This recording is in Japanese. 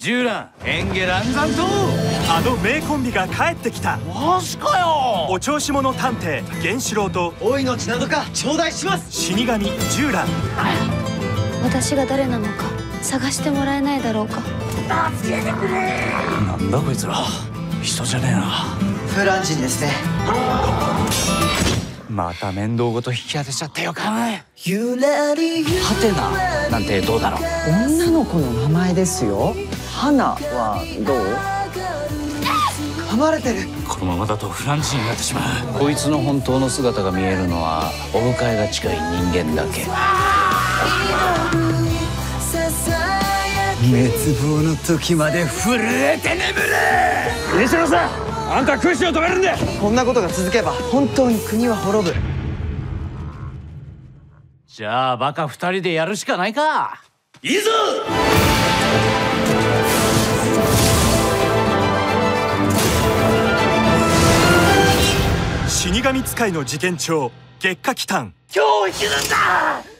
銃乱演下乱山とあの名コンビが帰ってきた。マジかよ。お調子者探偵源四郎と。お命などか頂戴します。死神銃乱私が誰なのか探してもらえないだろうか。なんだこいつら。人じゃねえな。フラン人ですね。また面倒ごと引き当てちゃったよかいゆらりハテナなんてどうだろう。女の子の名前ですよ花はどう？噛まれてる。このままだとフランチになってしまう。こいつの本当の姿が見えるのはお迎えが近い人間だけ。滅亡の時まで震えて眠る。西野さんあんた空襲を止めるんだ。こんなことが続けば本当に国は滅ぶ。じゃあバカ二人でやるしかないか。いいぞ死神使いの事件帳月下期短今日生きるんだ。